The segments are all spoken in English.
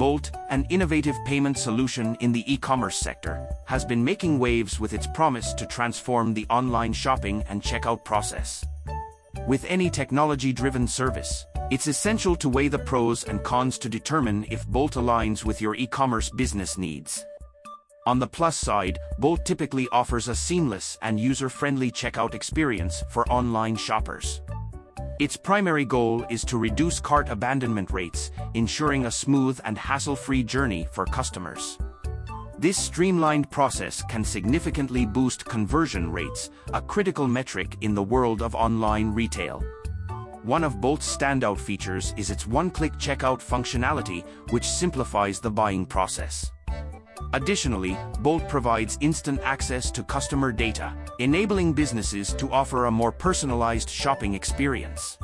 Bolt, an innovative payment solution in the e-commerce sector, has been making waves with its promise to transform the online shopping and checkout process. With any technology-driven service, it's essential to weigh the pros and cons to determine if Bolt aligns with your e-commerce business needs. On the plus side, Bolt typically offers a seamless and user-friendly checkout experience for online shoppers. Its primary goal is to reduce cart abandonment rates, ensuring a smooth and hassle-free journey for customers. This streamlined process can significantly boost conversion rates, a critical metric in the world of online retail. One of Bolt's standout features is its one-click checkout functionality, which simplifies the buying process. Additionally, Bolt provides instant access to customer data, enabling businesses to offer a more personalized shopping experience.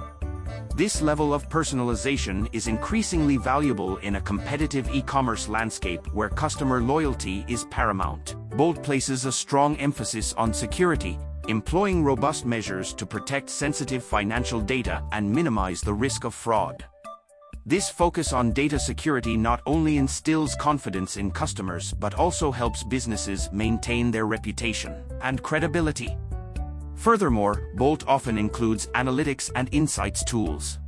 This level of personalization is increasingly valuable in a competitive e-commerce landscape where customer loyalty is paramount. Bolt places a strong emphasis on security, employing robust measures to protect sensitive financial data and minimize the risk of fraud. This focus on data security not only instills confidence in customers but also helps businesses maintain their reputation and credibility. Furthermore, Bolt often includes analytics and insights tools.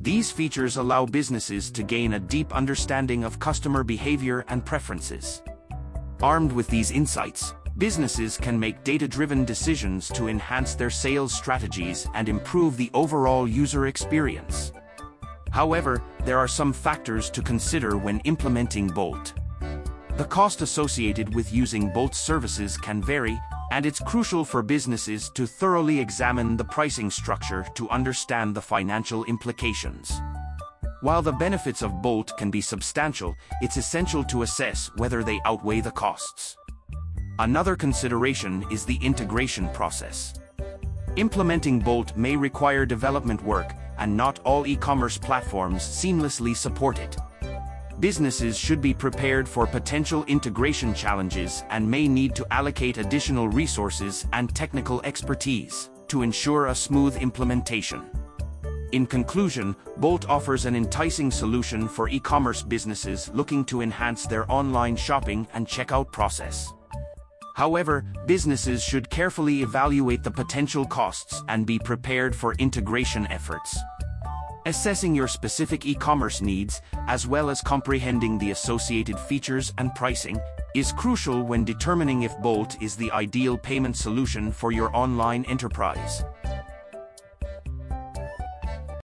These features allow businesses to gain a deep understanding of customer behavior and preferences. Armed with these insights, businesses can make data-driven decisions to enhance their sales strategies and improve the overall user experience. However, there are some factors to consider when implementing Bolt. The cost associated with using Bolt's services can vary, and it's crucial for businesses to thoroughly examine the pricing structure to understand the financial implications. While the benefits of Bolt can be substantial, it's essential to assess whether they outweigh the costs. Another consideration is the integration process. Implementing Bolt may require development work, and not all e-commerce platforms seamlessly support it. Businesses should be prepared for potential integration challenges and may need to allocate additional resources and technical expertise to ensure a smooth implementation. In conclusion, Bolt offers an enticing solution for e-commerce businesses looking to enhance their online shopping and checkout process. However, businesses should carefully evaluate the potential costs and be prepared for integration efforts. Assessing your specific e-commerce needs, as well as comprehending the associated features and pricing, is crucial when determining if Bolt is the ideal payment solution for your online enterprise.